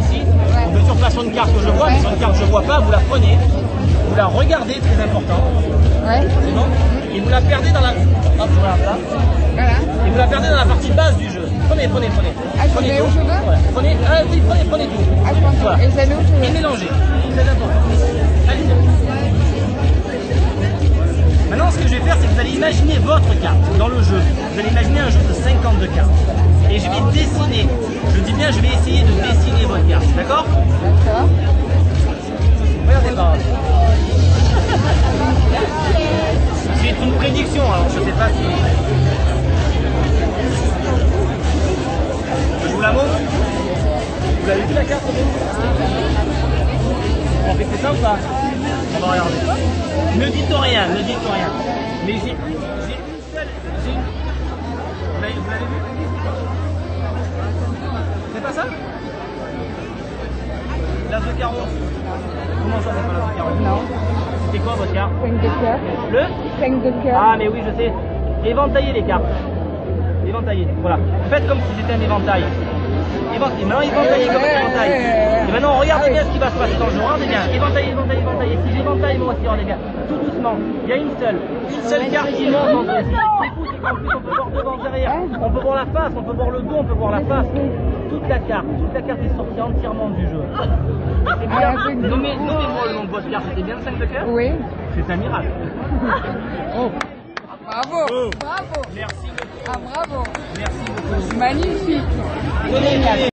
Ici. On peut sur place sur une carte que je vois, mais sur une carte que je vois pas, vous la prenez, vous la regardez, très important. Ouais. C'est bon Et vous la perdez dans la. Hop, voilà, là. Voilà. Et vous la perdez dans la partie basse du jeu. Prenez, prenez, prenez. Ah, je prenez tout. où je veux Voilà. Prenez, ah, oui, prenez, prenez tout. Ah, je prends Voilà. Et je mélangez. Très important. Allez-y. Maintenant, ce que je vais faire, c'est que vous allez imaginer votre carte dans le jeu. Vous allez imaginer un jeu de 52 cartes. Et je vais dessiner. Je dis bien, je vais essayer de dessiner. D'accord D'accord. Regardez pas. C'est une prédiction, alors je sais pas si. Je vous la montre Vous l'avez vu la carte On fait c'est ça ou pas On va regarder. Ne dites rien, ne dites rien. Mais j'ai une seule. Vous l'avez vu C'est pas ça Comment ça, c'est pas de Non. C'était quoi votre carte 5 de cœur. Le 5 de cœur. Ah, mais oui, je sais. Éventaillez les cartes. Éventaillez. Voilà. Faites comme si c'était un éventail. Éventaillez. Maintenant, éventaillez comme un éventail. Et maintenant, regardez bien ce qui va se passer dans le jeu. Regardez bien. Éventaillez, éventaillez, éventaillez. Si j'éventaille, moi aussi, regardez bien. Tout doucement. Il y a une seule. Une seule carte qui monte C'est fou, c'est on peut voir la face, on peut voir le dos, on peut voir la face. Toute la carte. Toute la carte est sortie entièrement du jeu. C'est bien. Ah. Nommez- Nommez-moi le nom de votre carte. C'était bien le 5 de cœur Oui. C'est un miracle. Bravo. Bravo. Merci beaucoup. Ah, bravo. Merci beaucoup. Magnifique. Génial.